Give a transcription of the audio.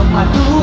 I do.